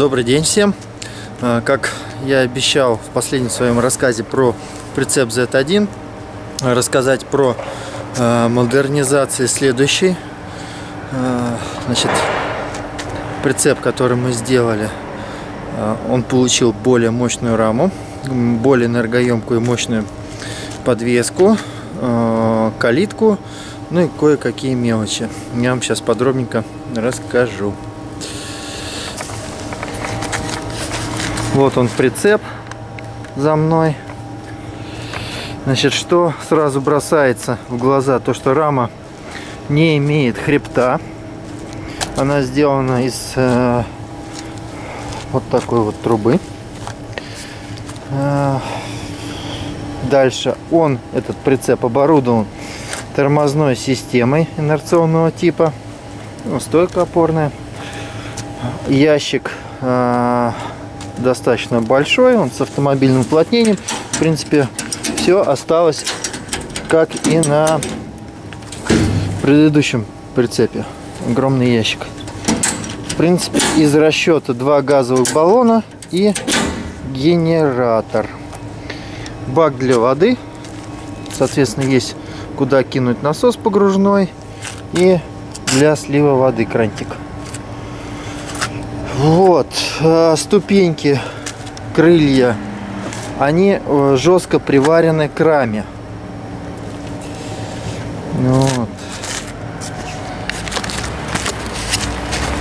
Добрый день всем! А, Как я обещал в последнем своем рассказе про прицеп Z1, а, рассказать про а, модернизации следующей. А, Значит, прицеп, который мы сделали, он получил более мощную раму, более энергоемкую и мощную подвеску, калитку, ну и кое-какие мелочи. Я вам сейчас подробненько расскажу. Вот он прицеп за мной. Значит, что сразу бросается в глаза? То, что рама не имеет хребта. Она сделана из э, вот такой вот трубы. Э, дальше он, этот прицеп, оборудован тормозной системой инерционного типа. Ну, стойка опорная. Ящик э, достаточно большой, он с автомобильным уплотнением. В принципе, все осталось как и на предыдущем прицепе. Огромный ящик. В принципе, из расчета два газовых баллона и генератор. Бак для воды. Соответственно, есть куда кинуть насос погружной и для слива воды крантик. Вот, э, ступеньки, крылья, они э, жестко приварены к раме. Вот.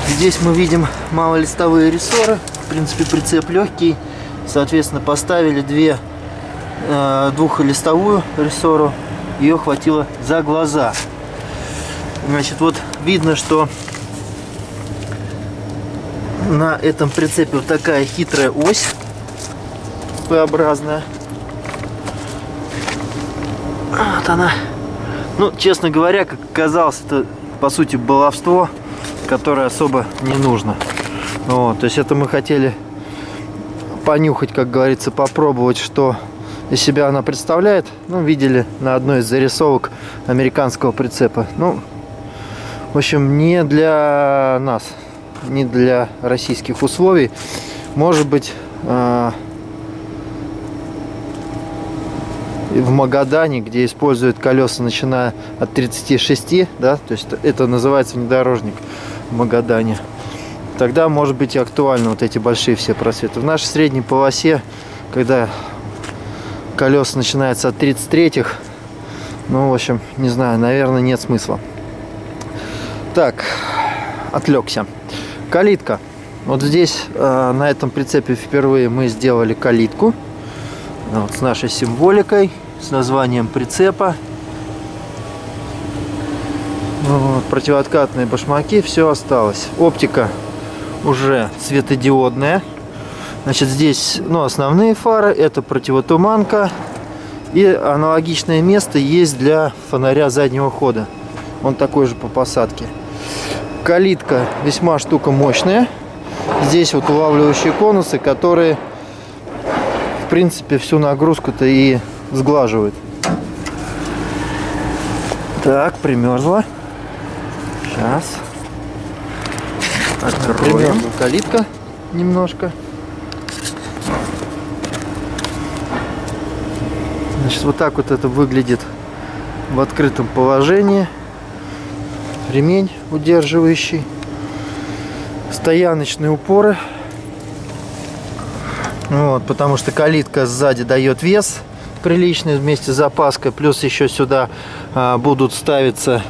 Здесь мы видим малолистовые рессоры. В принципе, прицеп легкий. Соответственно, поставили две э, двухлистовую рессору. Ее хватило за глаза. Значит, вот видно, что на этом прицепе вот такая хитрая ось П-образная. Вот она. Ну, честно говоря, как оказалось, это по сути баловство, которое особо не нужно. Вот, то есть это мы хотели понюхать, как говорится, попробовать, что из себя она представляет. Ну, видели на одной из зарисовок американского прицепа. Ну, в общем, не для нас не для российских условий. Может быть, э, в Магадане, где используют колеса, начиная от 36, да, то есть это называется внедорожник в Магадане, тогда может быть и актуально вот эти большие все просветы. В нашей средней полосе, когда колеса начинаются от 33-х, ну, в общем, не знаю, наверное, нет смысла. Так, отвлекся. Калитка. Вот здесь э, на этом прицепе впервые мы сделали калитку. Вот, с нашей символикой, с названием прицепа. Вот, противооткатные башмаки, все осталось. Оптика уже светодиодная. Значит, здесь ну, основные фары, это противотуманка. И аналогичное место есть для фонаря заднего хода. Он такой же по посадке. Калитка весьма штука мощная. Здесь вот улавливающие конусы, которые в принципе всю нагрузку-то и сглаживают. Так, примерзла. Сейчас. Откроем. Примерзла калитка немножко. Значит, вот так вот это выглядит в открытом положении ремень удерживающий, стояночные упоры. Вот, потому что калитка сзади дает вес приличный вместе с запаской. Плюс еще сюда а, будут ставиться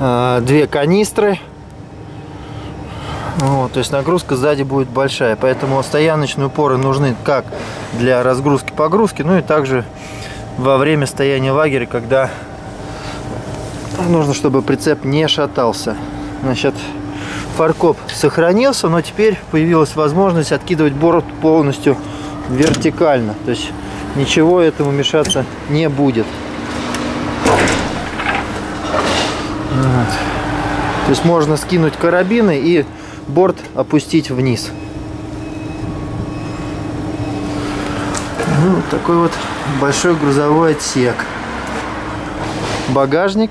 а, две канистры. Вот, то есть нагрузка сзади будет большая. Поэтому стояночные упоры нужны как для разгрузки-погрузки, ну и также во время стояния лагеря, когда нужно, чтобы прицеп не шатался. Значит, фаркоп сохранился, но теперь появилась возможность откидывать борт полностью вертикально. То есть ничего этому мешаться не будет. Вот. То есть можно скинуть карабины и борт опустить вниз. Ну, такой вот большой грузовой отсек. Багажник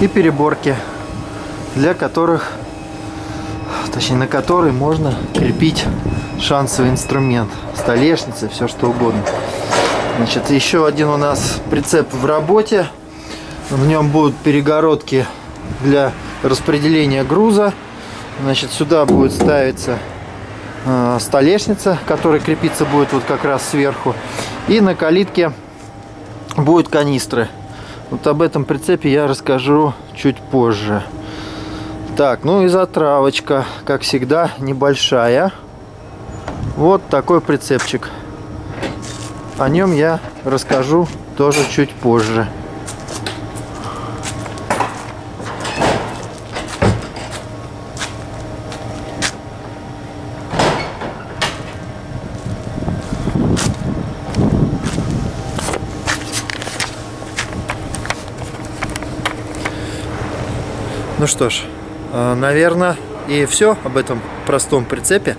и переборки, для которых, точнее на которые можно крепить шансовый инструмент, столешницы, все что угодно. Значит, еще один у нас прицеп в работе. В нем будут перегородки для распределения груза. Значит, сюда будет ставиться э, столешница, которая крепиться будет вот как раз сверху. И на калитке будут канистры. Вот об этом прицепе я расскажу чуть позже. Так, ну и затравочка, как всегда, небольшая. Вот такой прицепчик. О нем я расскажу тоже чуть позже. Ну что ж, наверное, и все об этом простом прицепе.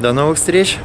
До новых встреч!